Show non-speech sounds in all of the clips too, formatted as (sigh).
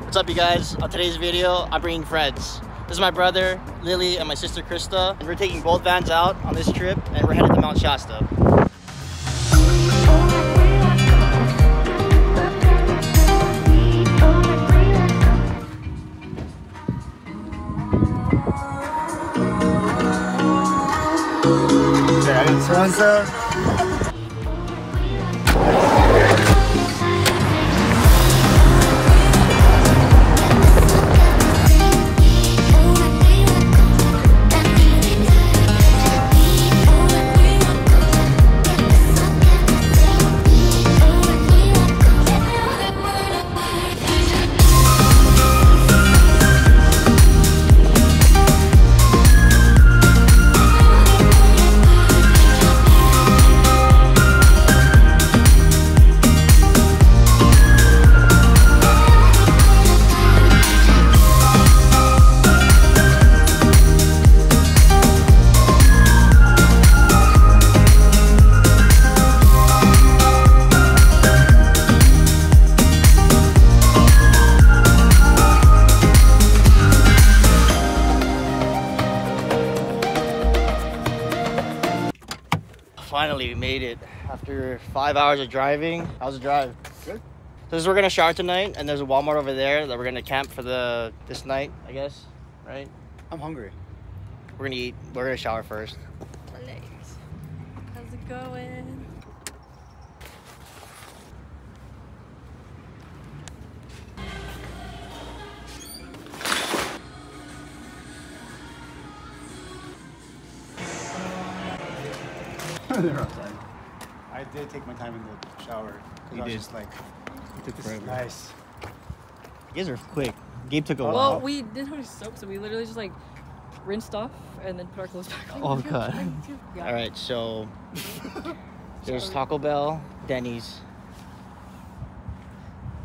What's up you guys? On today's video, I'm bringing friends. This is my brother, Lily, and my sister Krista. And we're taking both vans out on this trip and we're headed to Mount Shasta. We made it. After five hours of driving, how's the drive? Good. So this is we're gonna shower tonight, and there's a Walmart over there that we're gonna camp for the this night, I guess, right? I'm hungry. We're gonna eat. We're gonna shower first. Thanks. How's it going? They're (laughs) outside. (laughs) I did take my time in the shower. 'cause You I was did. just like, took this is nice. You guys are quick. Gabe took a Oh. while. Well, we didn't have any soap, so we literally just like rinsed off and then put our clothes back on. Oh, God. (laughs) Yeah. All right, so (laughs) there's Taco Bell, Denny's.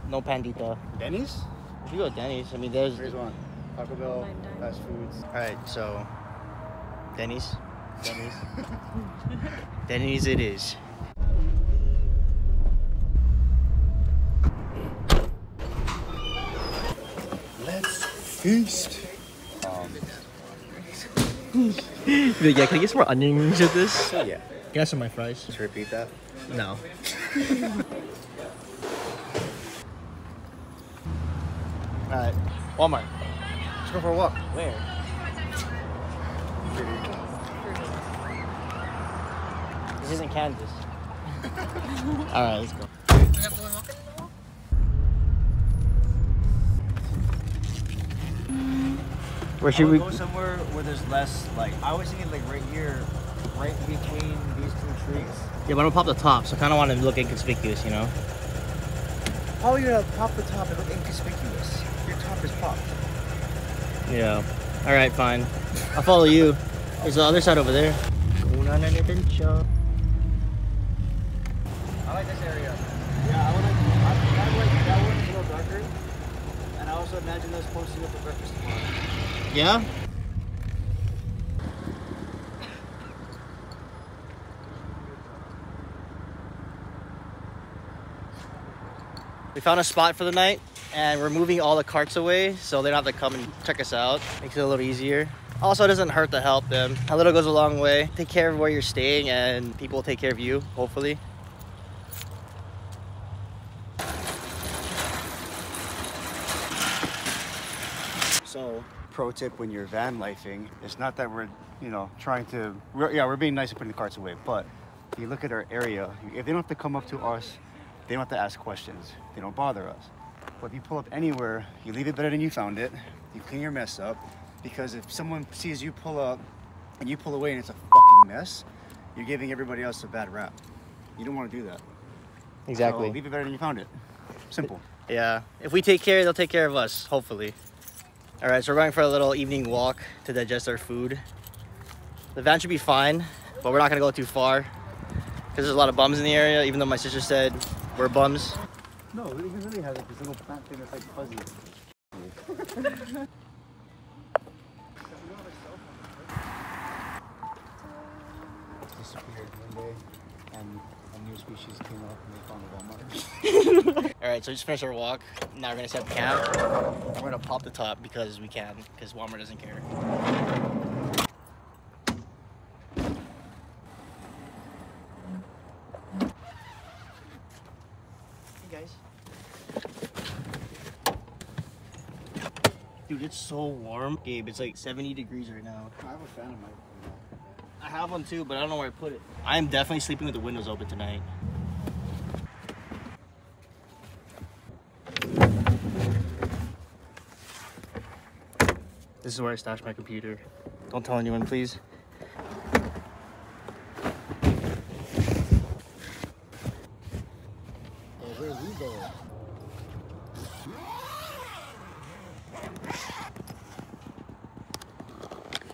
No Pandita. Denny's? We should go to Denny's. I mean, there's. Here's one. Taco Bell, Nine nine. fast foods. All right, so Denny's. (laughs) Denny's. Denny's it is. Let's feast. yeah, can I get some more onion rings with this? So yeah. Can I have some of my fries? Just repeat that. No. (laughs) Alright, Walmart. Let's go for a walk. Where? This isn't Kansas. (laughs) Alright, let's go. Where should we? go somewhere where there's less like I was thinking like right here, right between these two trees. Yeah, but I'm gonna pop the top, so I kind of want to look inconspicuous, you know? How are you gonna pop the top and look inconspicuous? Your top is popped. Yeah. Alright, fine. I'll follow you. There's the other side over there. Una na detention. I like this area. Yeah, I would like I, I like that one a little darker. And I also imagine us posting up for breakfast tomorrow. Yeah? We found a spot for the night and we're moving all the carts away so they don't have to come and check us out. Makes it a little easier. Also, it doesn't hurt to help them. A little goes a long way. Take care of where you're staying and people will take care of you, hopefully. So, pro tip when you're van lifing, it's not that we're, you know, trying to, we're, yeah, we're being nice and putting the carts away, but if you look at our area, if they don't have to come up to us, they don't have to ask questions. They don't bother us. But if you pull up anywhere, you leave it better than you found it. You clean your mess up, because if someone sees you pull up and you pull away and it's a fucking mess, you're giving everybody else a bad rap. You don't want to do that. Exactly. So leave it better than you found it. Simple. Yeah. If we take care, they'll take care of us, hopefully. All right, so we're going for a little evening walk to digest our food. The van should be fine, but we're not gonna go too far because there's a lot of bums in the area, even though my sister said we're bums. No, we really have like this little plant thing that's like fuzzy. (laughs) disappeared one day, and A new species came up and they found a Walmart. (laughs) All right, so we just finished our walk. Now we're gonna set up camp. We're gonna pop the top because we can, because Walmart doesn't care. Hey guys. Dude, it's so warm. Gabe, it's like 70 degrees right now. I have a fan of my. I have one too, but I don't know where I put it. I am definitely sleeping with the windows open tonight. This is where I stash my computer. Don't tell anyone, please. Oh?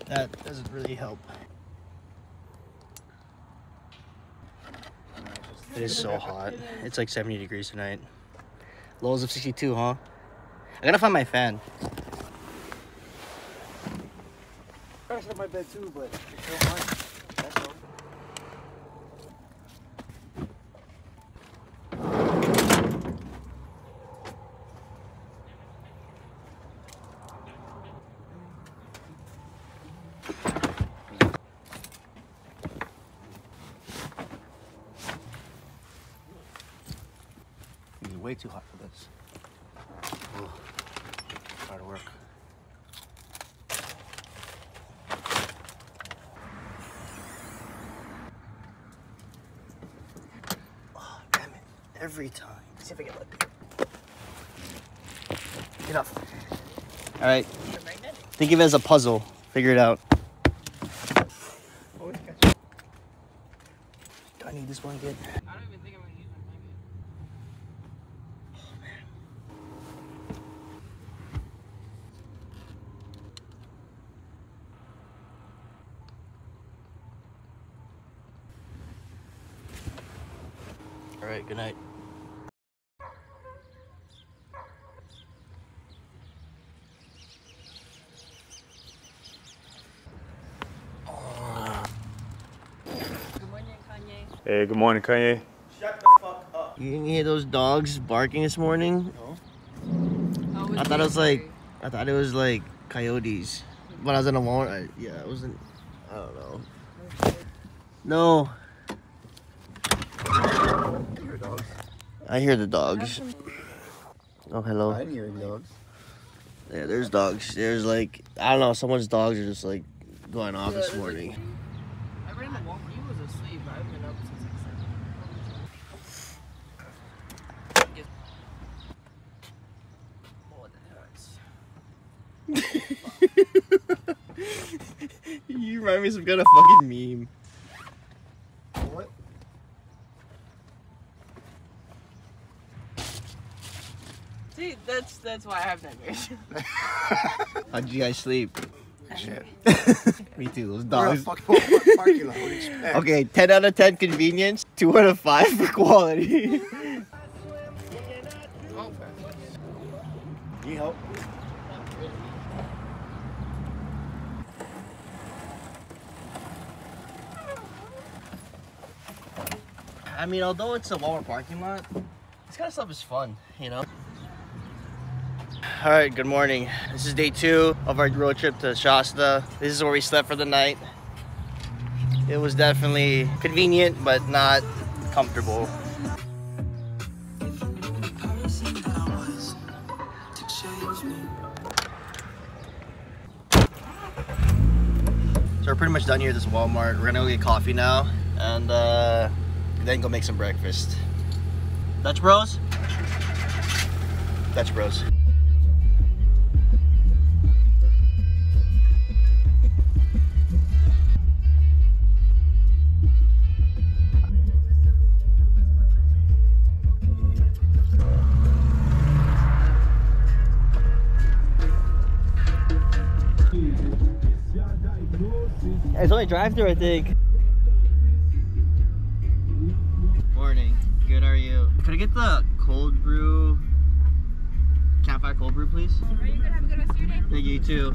That doesn't really help. It is so hot. It's like 70 degrees tonight. Lows of 62, huh? I gotta find my fan. My bed too, but it's so hot. Too hot for this. Ugh. Hard work. Oh, damn it. Every time. See if I can look. Get up. All right. Think of it as a puzzle. Figure it out. Do I need this blanket? I don't even think I'm gonna use my blanket. All right. Good night. Good morning, Kanye. Hey, good morning, Kanye. Shut the fuck up. You didn't hear those dogs barking this morning? Oh, I thought it was like, I thought it was like coyotes. When I was in the Walmart, I, yeah, it wasn't. I don't know. No. I hear the dogs. Oh, hello. I didn't hear any dogs. Yeah, there's dogs. There's like, I don't know, someone's dogs are just like going off this morning. I ran the Walmart. He was asleep. I've been up since like seven. Oh, that hurts. You remind me of some kind of fucking meme. What? See, that's that's why I have nightmares. (laughs) How'd you guys sleep? Shit. (laughs) Me too. Those dogs. fucking Walmart parking lot. What do you expect? (laughs) Okay, 10 out of 10 convenience, 2 out of 5 for quality. I mean, although it's a Walmart parking lot, this kind of stuff is fun, you know? All right, good morning. This is day two of our road trip to Shasta. This is where we slept for the night. It was definitely convenient, but not comfortable. So we're pretty much done here at this Walmart. We're gonna go get coffee now and uh, then go make some breakfast. Dutch Bros? Dutch Bros. It's only drive through, I think. Get the cold brew? Campfire cold brew, please? Are you gonna have a good rest of your day? Thank you, you too.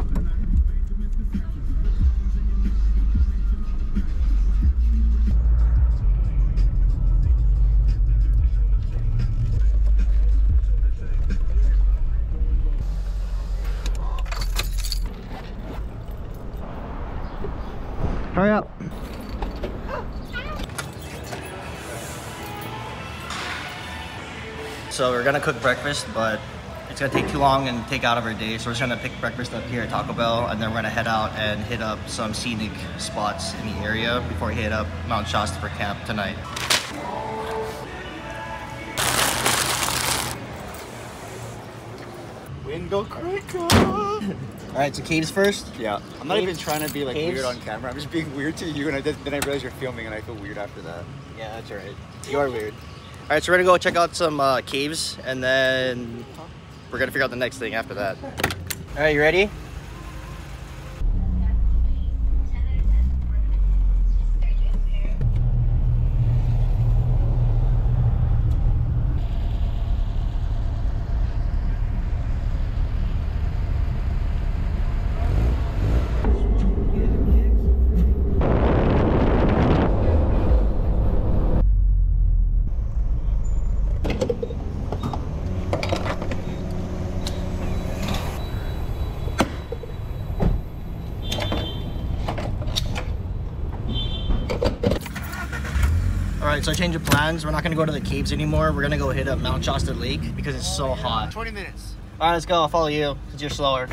So we're gonna cook breakfast, but it's gonna take too long and take out of our day. So we're just gonna pick breakfast up here at Taco Bell, and then we're gonna head out and hit up some scenic spots in the area before we hit up Mount Shasta for camp tonight. Window cracker. All right, so caves first. Yeah, I'm not even trying to be like Caves? weird on camera. I'm just being weird to you, and I did, then I realize you're filming, and I feel weird after that. Yeah, that's right. You are weird. All right, so we're gonna go check out some uh, caves, and then we're gonna figure out the next thing after that. All right, you ready? Right, so change of plans. We're not gonna go to the caves anymore. We're gonna go hit up Mount Shasta Lake because it's so hot. 20 minutes. All right, let's go. I'll follow you since you're slower.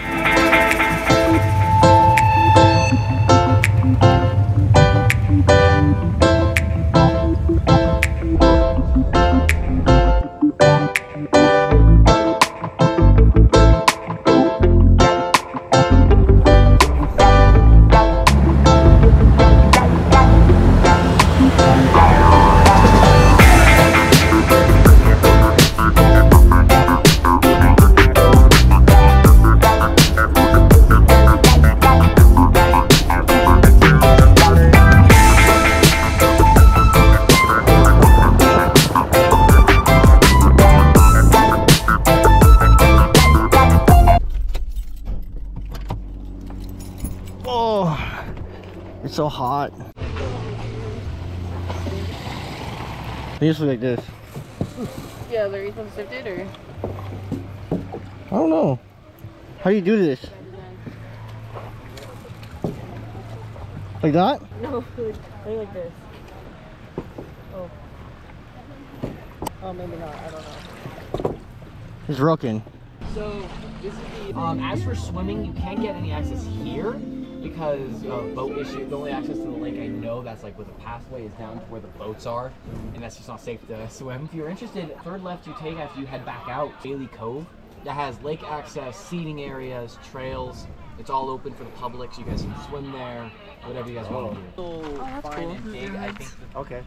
They just like this. Yeah, they're easily sifted or I don't know. How do you do this? Like that? no, (laughs) like, like this. Oh. Oh, maybe not. I don't know. It's broken. So this is the. Um, as for swimming, you can't get any access here because of boat issue. The only access to the lake I know that's like with a pathway is down to where the boats are, and that's just not safe to swim. If you're interested, third left you take after you head back out, Bailey Cove. That has lake access, seating areas, trails. It's all open for the public, so you guys can swim there, whatever you guys want to do. Oh, that's fine cool. and big, I think. Okay.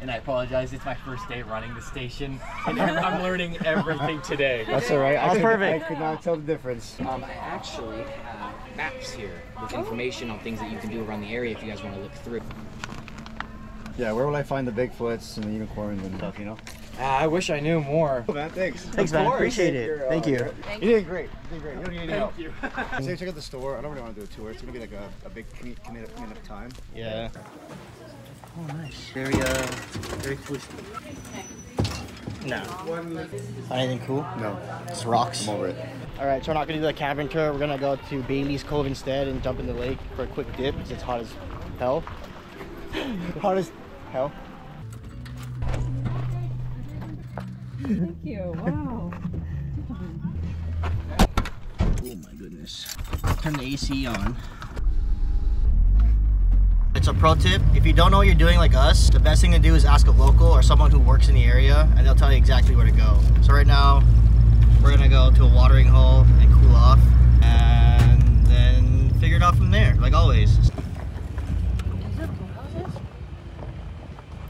And I apologize, it's my first day running the station, and I'm learning everything today. That's all right. That's I could, perfect. I could not tell the difference. Um, I actually have maps here with information on things that you can do around the area if you guys want to look through. Yeah, where will I find the Bigfoots and the unicorns and stuff, you know? Ah, I wish I knew more. Oh, man, thanks. Thanks, man. Appreciate it. You're, uh, Thank you. you're- You did great. You did great. You don't need any help. you. (laughs) so check out the store. I don't really want to do a tour. It's gonna be like a, a big commit, commit, commit of time. Yeah. Oh, nice. Very, uh, very twisty. No. Anything cool? No, It's rocks. I'm over it. All right, so we're not gonna do the cabin tour. We're gonna go to Bailey's Cove instead and jump in the lake for a quick dip because it's hot as hell. (laughs) hot as hell. Thank you. Wow. Oh my goodness. Turn the AC on. A pro tip. If you don't know what you're doing like us, the best thing to do is ask a local or someone who works in the area and they'll tell you exactly where to go. So right now, we're gonna go to a watering hole and cool off and then figure it out from there, like always. I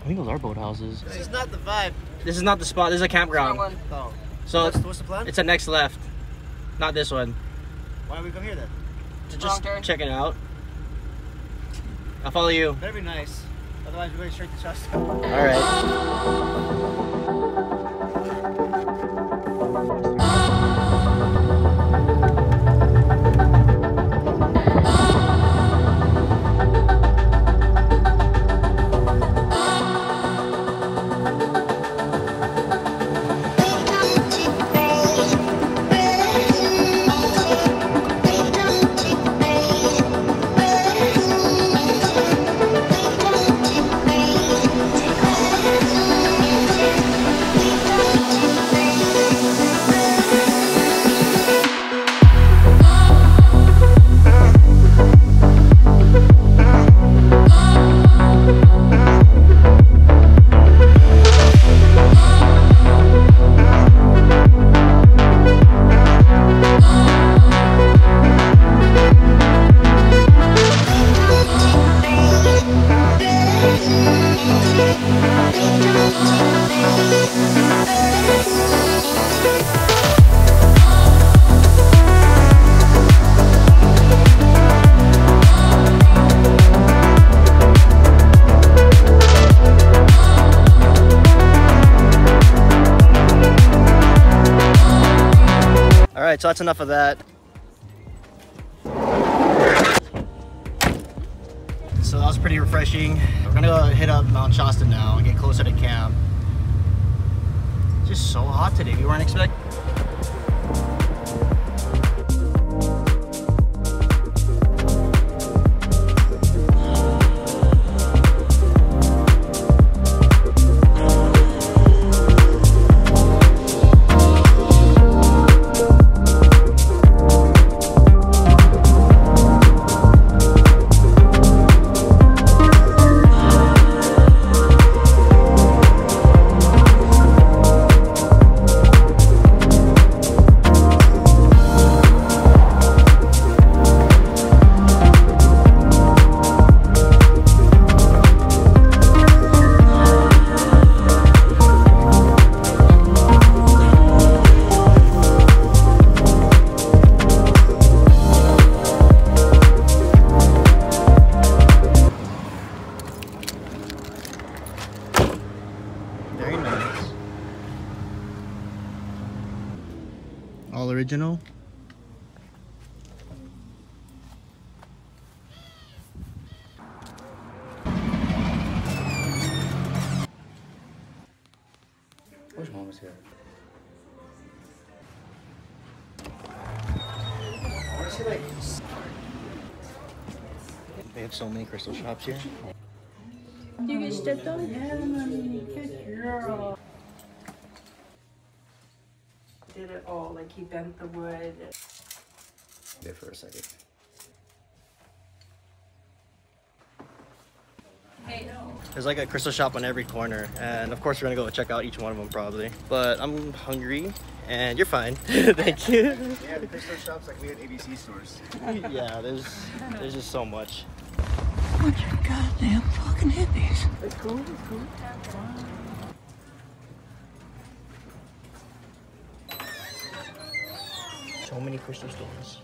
think those are boathouses. This is not the vibe. This is not the spot, this is a campground. Oh. So What's, what's the plan? it's a next left, not this one. Why don't we come here then? To just check it out. I'll follow you. Better be nice. Otherwise, we're going straight to Shasta. All right. So that's enough of that. So that was pretty refreshing. We're gonna go hit up Mount Shasta now and get closer to camp. It's just so hot today. We weren't expecting. They have so many crystal shops here. You get stepped on? Yeah, mommy. Good girl. Did it all. Like he bent the wood. There for a second. There's like a crystal shop on every corner, and of course we're gonna go check out each one of them probably. But I'm hungry, and you're fine. (laughs) Thank you. Yeah, the crystal shops like we had ABC stores. (laughs) yeah, there's there's just so much. Oh Bunch of goddamn fucking hippies. It's cool. It's cool. So many crystal stores.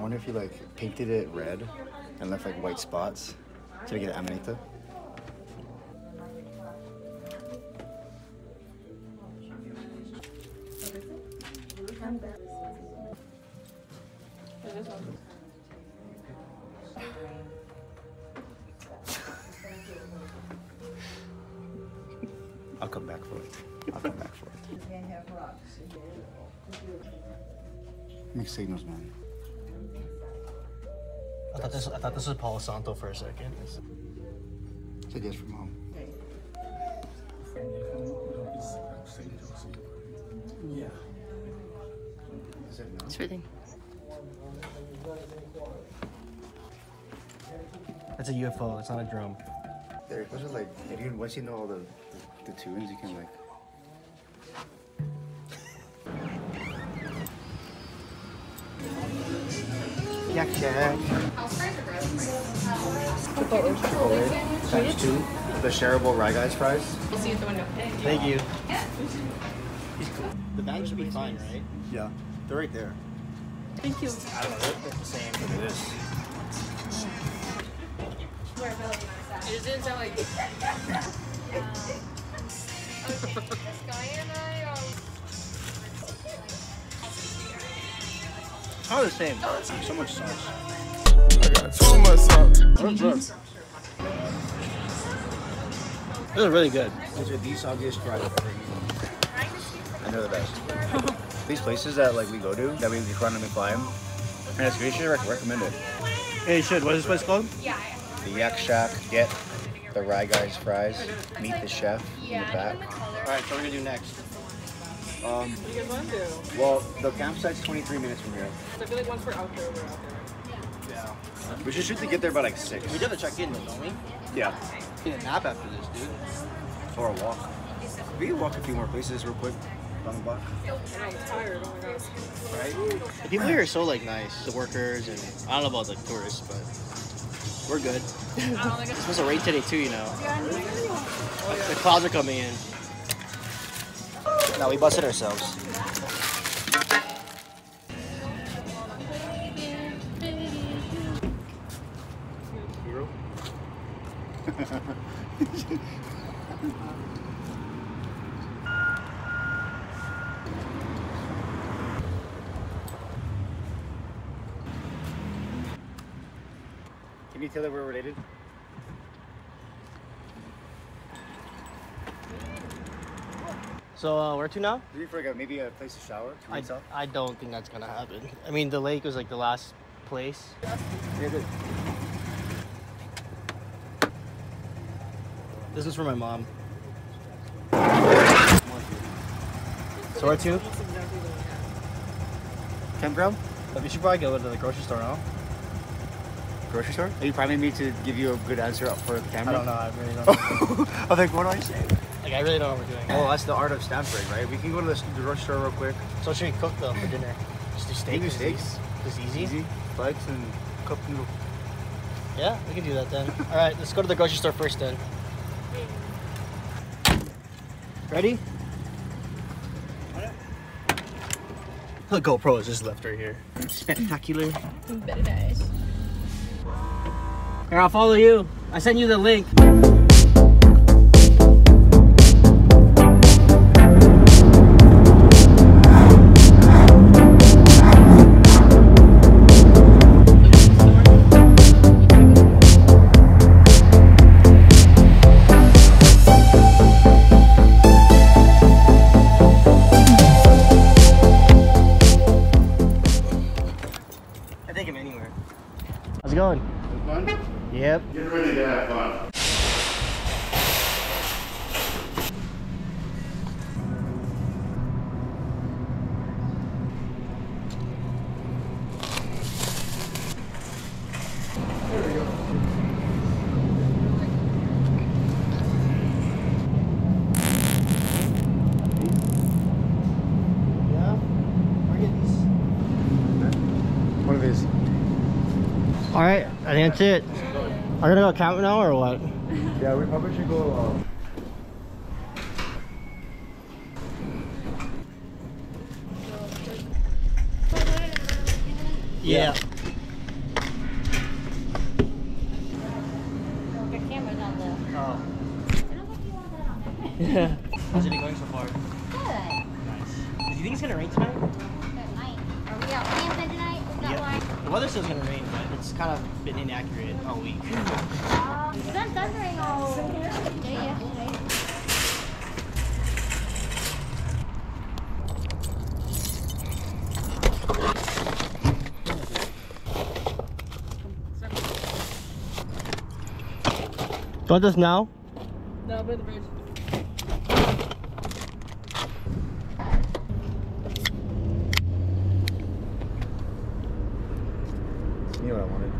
I wonder if you like painted it red and left like white spots to make it amanita. I thought this I thought this was Palo Santo for a second. Said yes from home. Is it no? It's fitting. It's a UFO. It's not a drum. There, those are like, if you, once you know all the, the tunes, you can like. Yak yak. Times two. The shareable Rye Guys fries. We'll see you at the window. Thank you. The bag should be fine, right? Yeah, they're right there. Thank you. I don't know. It's the same. Look at this. It just didn't sound like. Kind of the same. So much sauce. Too much sauce. This is really good. These are the soggiest fries I've ever eaten. And they're the best. (laughs) These places that like we go to, that we randomly fly them, and it's we should rec- recommend it. Hey, you should. What is this place called? Yeah. The Yak Shack, get the Rye Guys fries, meet the chef in the back. All right, so what are we gonna do next? Um, What do you guys want to do? well, the campsite's 23 minutes from here. I feel like once we're out there, we're out there. Yeah. We should shoot to get there by like six. We gotta check in though, don't we? Yeah. Get a nap after this, dude. Or a walk. We can walk a few more places real quick. Down the block. I know, I'm tired. Oh my gosh. Right? The people here are so like nice, the workers, and I don't know about the tourists, but we're good. I don't think It's supposed to rain today too, you know. The clouds are coming in. Now we busted ourselves. So uh, where to now? Maybe for like a, maybe a place to shower. To I? I don't think that's gonna happen. I mean, the lake was like the last place. This is for my mom. So where to? Campground? But we should probably go to the grocery store now. Grocery store? Are you priming me to give you a good answer up for the camera? I don't know. I really don't. (laughs) I was like, what do I say? Like I really don't know what we're doing. Oh, that's the art of Stanford, right? We can go to the, the grocery store real quick. So should we cook though for dinner? Just do steak. Maybe Just steaks. Just easy. Easy. Bites and cup noodle. Yeah, we can do that then. (laughs) All right, let's go to the grocery store first then. Ready? The GoPro is just left right here. Spectacular. Very nice. Here, I'll follow you. I sent you the link. That's it. Are we gonna go count now or what? Yeah, we probably should go. Uh, Yeah. The camera's on the. Oh. I don't think you want that on there. How's it been going so far? Good. Nice. Do you think it's gonna rain tonight? Good night. Are we out camping tonight? Is that why? The weather says it's gonna rain, but it's kind of been inaccurate all week. Um, it's been thundering all day yesterday. Do this now? No, by the bridge. you what I wanted.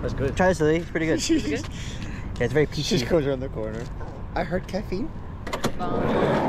That's good. Try this, Lily. It's pretty good. (laughs) good? Yeah, it's very She peachy. just goes around the corner. I heard caffeine. So,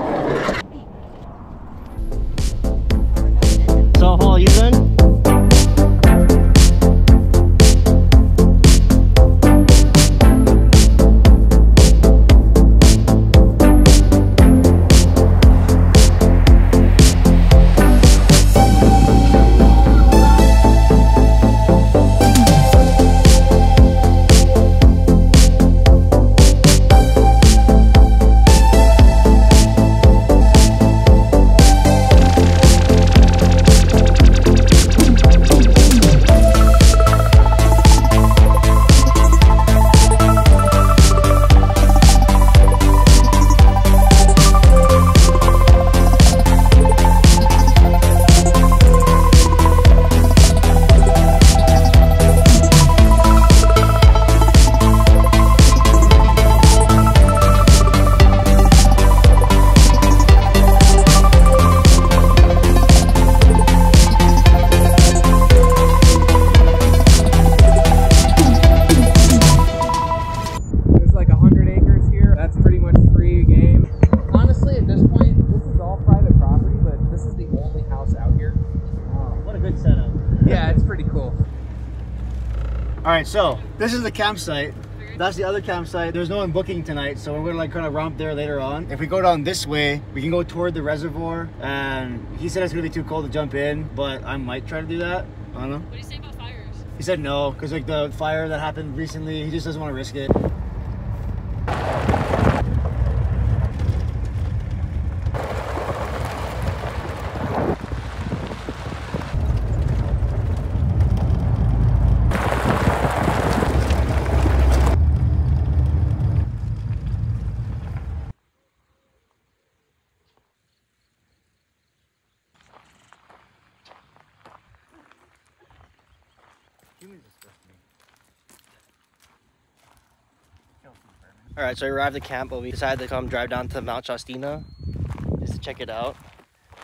right, so this is the campsite. That's the other campsite. There's no one booking tonight, so we're gonna like kind of romp there later on. If we go down this way, we can go toward the reservoir. And he said it's gonna be too cold to jump in, but I might try to do that. I don't know. What do you say about fires? He said no, because like the fire that happened recently, he just doesn't want to risk it. All right, so we arrived at camp, but we decided to come drive down to Mount Shastina just to check it out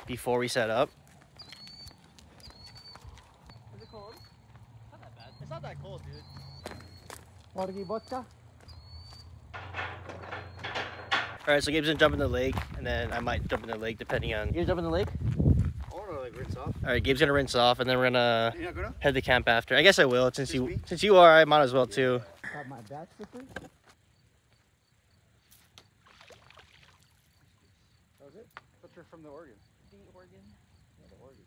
before we set up. Is it cold? Not that bad. It's not that cold, dude. Porgy vodka? All right, so Gabe's gonna jump in the lake, and then I might jump in the lake depending on. You gonna jump in the lake? I like rinse off. All right, Gabe's gonna rinse off, and then we're gonna gonna? head to camp after. I guess I will, since Just you me? since you are, I might as well too. Got my back slipper. That was it? But you're from the Oregon. The organ. Yeah, the Oregon.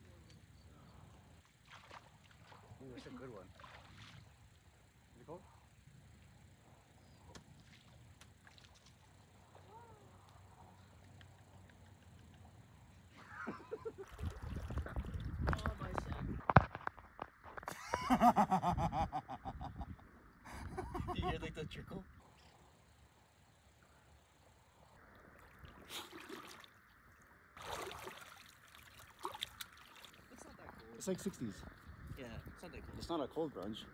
Ooh, that's a good one. Is it cold? Do you hear like the trickle? It's like 60s. Yeah, it's not that cold. It's not a cold grunge.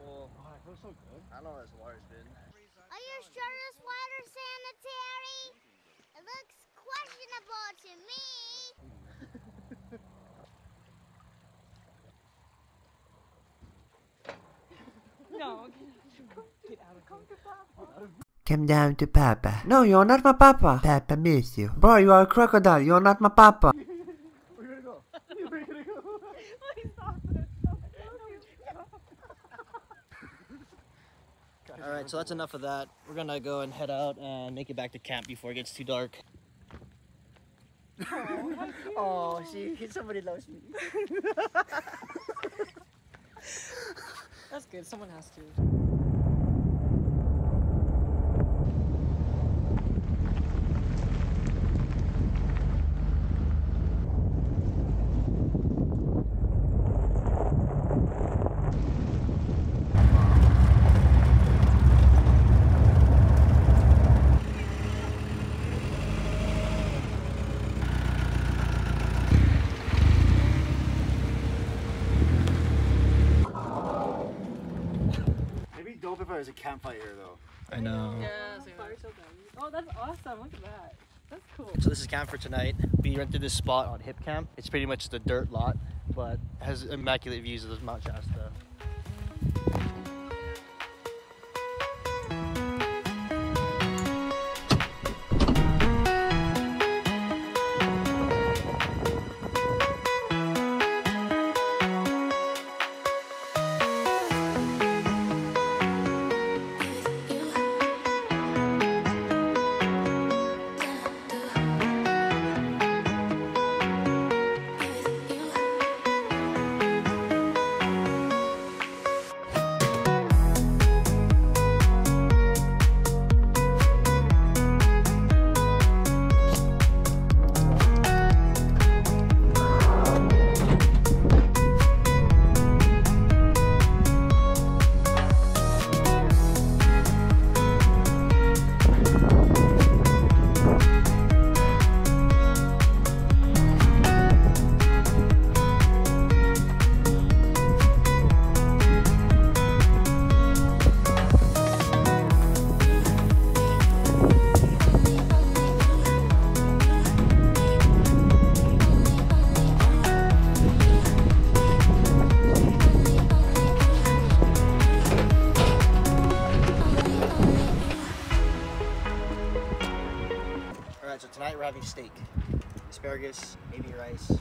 Well, Oh, I feel so good. I don't know how this water's been. Are you sure this water's sanitary? It looks questionable to me. (laughs) No. Get out of here. Come down to Papa. No, you're not my Papa. Papa miss you. Bro, you are a crocodile. You're not my Papa. Please stop it. All right, so that's enough of that. We're gonna go and head out and make it back to camp before it gets too dark. (laughs) oh, see, somebody loves me. That's good. Someone has to. Be dope if I was a campfire though. I know. Yeah, so. Oh, that's awesome. Look at that. That's cool. So this is camp for tonight. We rented this spot on Hipcamp. It's pretty much the dirt lot, but has immaculate views of Mount Shasta. Asparagus, maybe rice.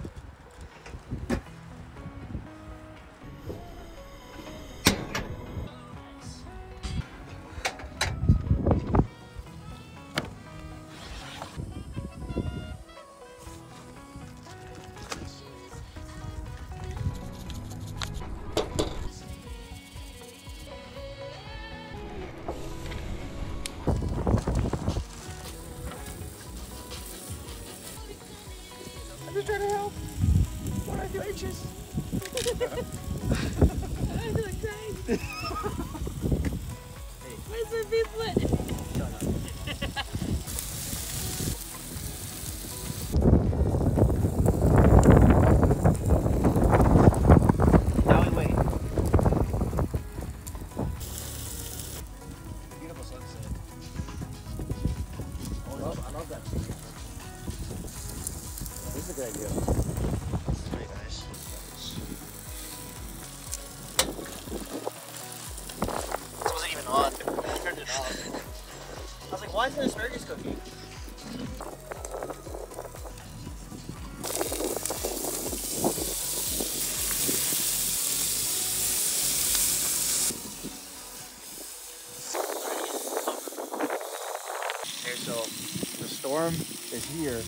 The storm is here,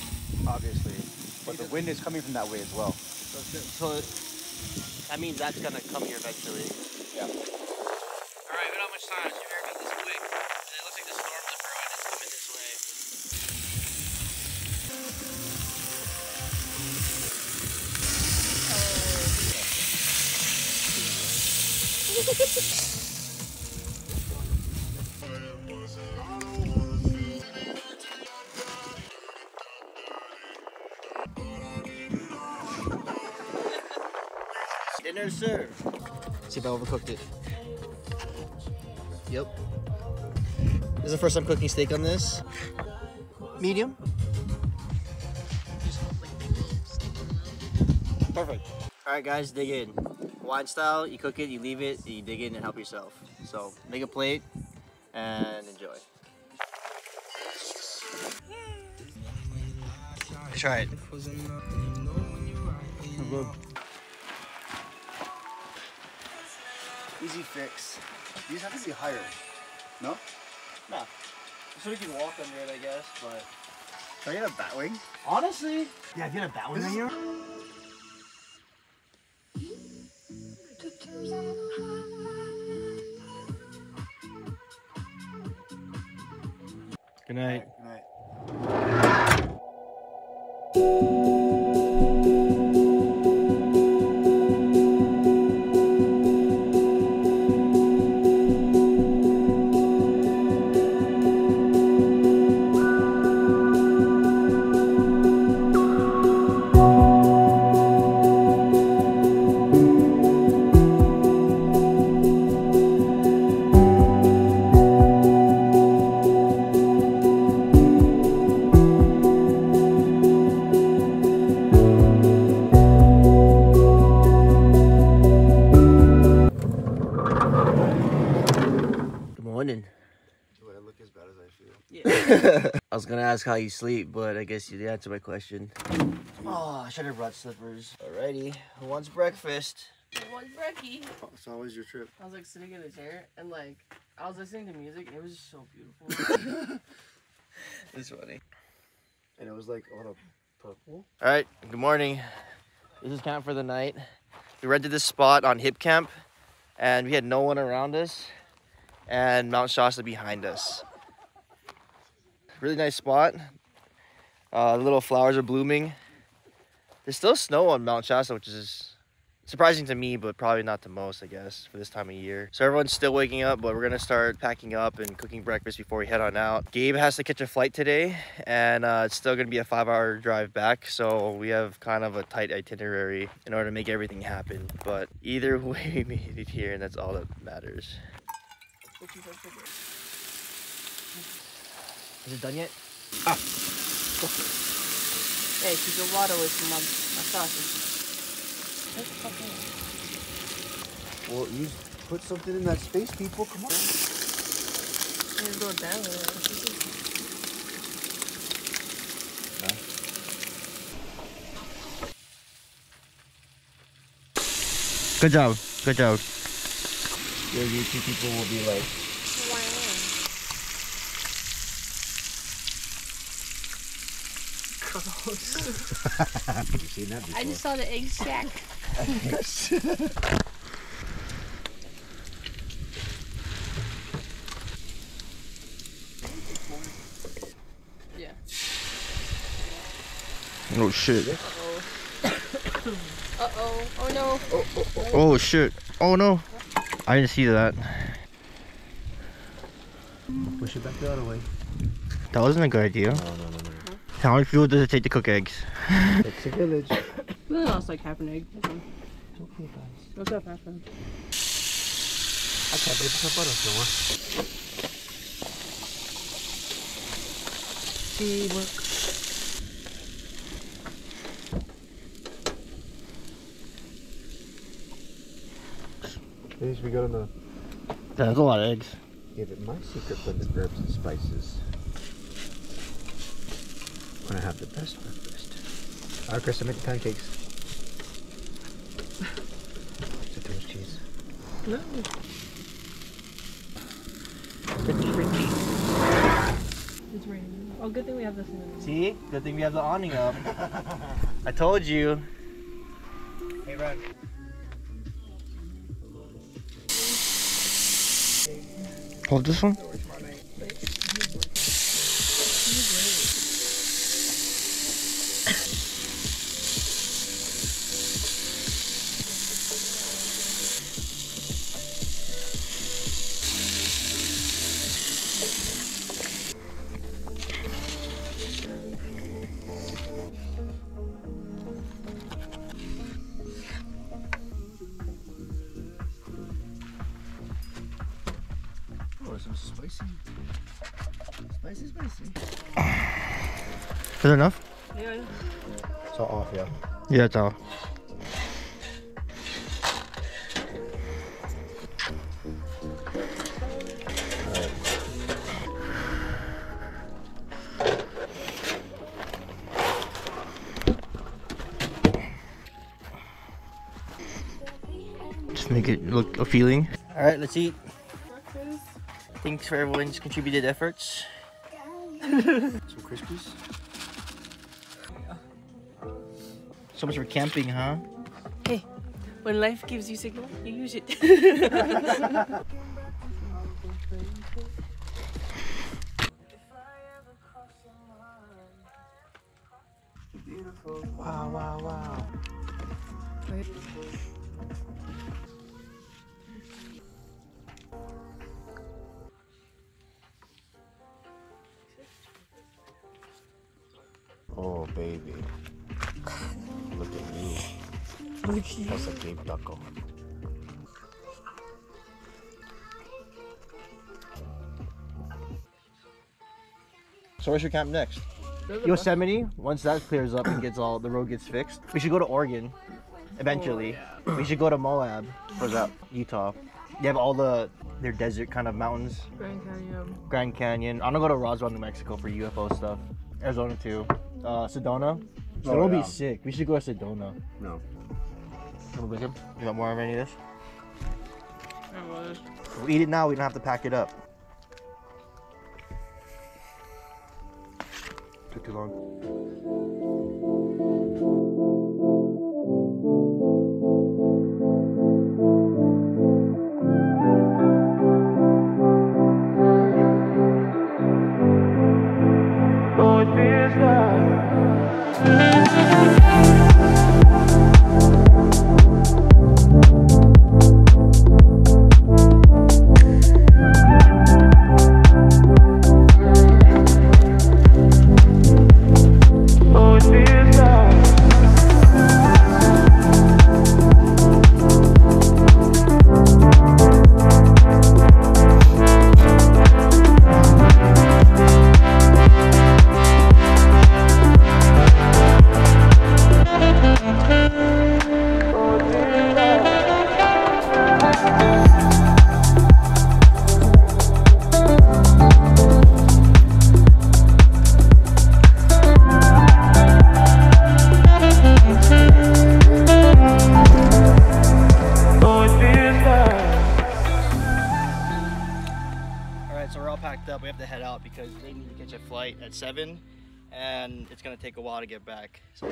obviously, but the wind is coming from that way as well. So, so that means that's gonna come here eventually. Yeah. Overcooked it. Yep. This is the first time cooking steak on this. Medium. Perfect. All right, guys, dig in. Wine style, you cook it, you leave it, you dig in and help yourself. So make a plate and enjoy. Try it. Easy fix. These have to be higher. No? Nah. So we can walk under it, I guess, but Can I get a bat wing? honestly, yeah, if you a bat wing on here. Good night. Good night. (laughs) was gonna ask how you sleep, but I guess you did answer my question. Oh, I should have brought slippers. Alrighty, who wants breakfast? One brekkie. Oh, so how was your trip? I was like sitting in a chair and like I was listening to music and it was just so beautiful. (laughs) It's funny. And it was like all the purple. All right, good morning. This is camp for the night. We rented this spot on Hipcamp, and we had no one around us, and Mount Shasta behind us. Really nice spot. Uh, the little flowers are blooming. There's still snow on Mount Shasta, which is surprising to me, but probably not the most, I guess, for this time of year. So everyone's still waking up, but we're gonna start packing up and cooking breakfast before we head on out. Gabe has to catch a flight today, and uh, it's still gonna be a five-hour drive back, so we have kind of a tight itinerary in order to make everything happen. But either (laughs) way, we made it here, and that's all that matters. Is it done yet? Ah. hey, keep your water away from my, my sausage. Well, you put something in that space, people. Come on. Just go down with it. Good job. Good job. Your YouTube people will be like, (laughs) have you seen that before? I just saw the egg shack. (laughs) Oh shit. Uh oh. (coughs) Oh no. Oh shit. Oh no. I didn't see that. Push it back the other way. That wasn't a good idea. No, no, no, no. How many fuel does it take to cook eggs? It's a village. We only lost like half an egg. What's up, half an I can't believe it's butter no more. Teamwork. These we got on the That's a lot of eggs. Yeah, but my secret blend of herbs and spices. When I have the best breakfast. Alright, Chris, I make the pancakes. It's a toast cheese. No. It's raining. Oh, good thing we have this in the See? Good thing we have the awning up. I told you. Hey, Brad. Hold oh, this one. Yeah. Yeah, it's all. Just make it look a feeling. All right, let's eat. Thanks for everyone's contributed efforts. (laughs) Some Crispies. So much for camping, huh? Hey, when life gives you signal, you use it. (laughs) So where's your camp next? Yosemite. Once that clears up and gets all the road gets fixed, we should go to Oregon. Eventually, we should go to Moab. Where's that? Utah. They have all the their desert kind of mountains. Grand Canyon. Grand Canyon. I'm gonna go to Roswell, New Mexico for UFO stuff. Arizona too. Uh, Sedona. Sedona Oh, would yeah. be sick. We should go to Sedona. No. Wanna bring him? You want more of any of this? It was. We'll eat it now. We don't have to pack it up. Took at seven, and it's gonna take a while to get back. So,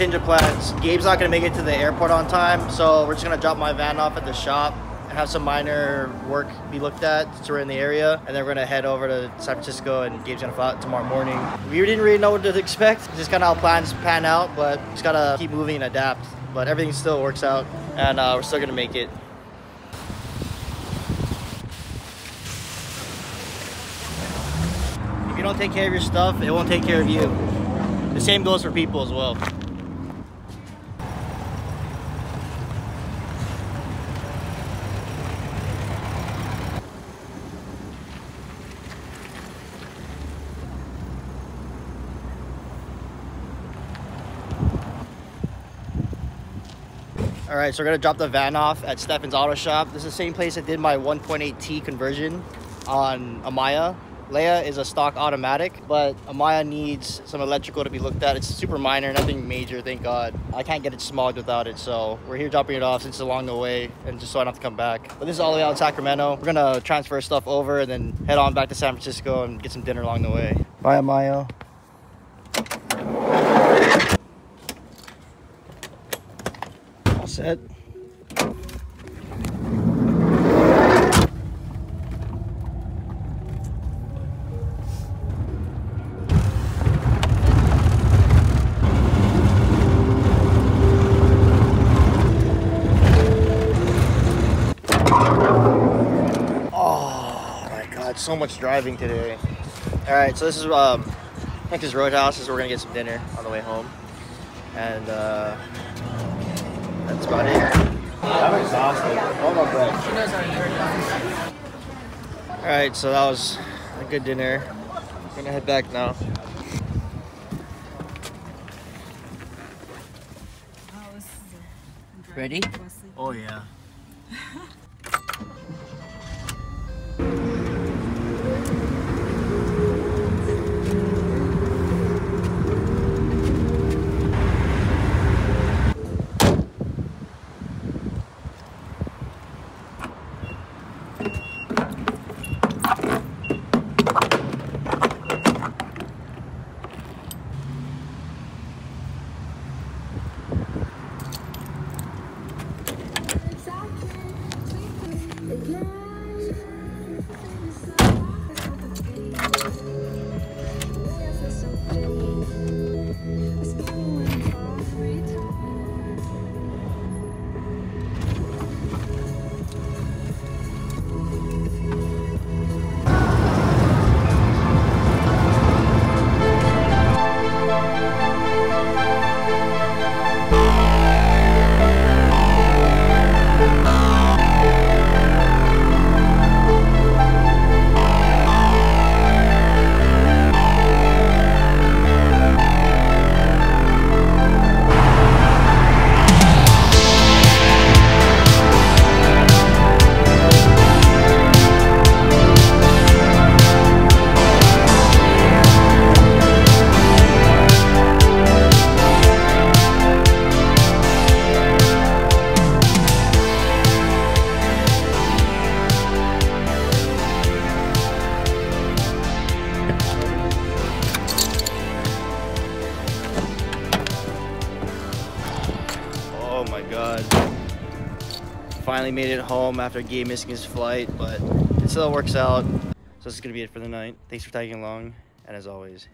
change of plans. Gabe's not gonna make it to the airport on time, so we're just gonna drop my van off at the shop have some minor work be looked at since we're in the area. And then we're gonna head over to San Francisco and Gabe's gonna fly out tomorrow morning. We didn't really know what to (laughs) expect, just kind of how plans pan out, but just gotta keep moving and adapt. But everything still works out and uh, we're still gonna make it. If you don't take care of your stuff, it won't take care of you. The same goes for people as well. Right, so we're gonna drop the van off at Stefan's Auto Shop. This is the same place I did my 1.8T conversion on Amaya. Leia is a stock automatic, but Amaya needs some electrical to be looked at. It's super minor, nothing major, thank God. I can't get it smogged without it, so we're here dropping it off since it's along the way and just so I don't have to come back. But this is all the way out in Sacramento. We're gonna transfer stuff over and then head on back to San Francisco and get some dinner along the way. Bye, Amaya. Set. Oh my god, so much driving today. Alright, so this is um Texas Roadhouse. Is we're gonna get some dinner on the way home. And uh that's about it. I'm exhausted. Oh my god. She knows how to use Alright, so that was a good dinner. Gonna head back now. Ready? Oh yeah. (laughs) Finally made it home after Gabe missing his flight, but it still works out. So this is gonna be it for the night. Thanks for tagging along, and as always.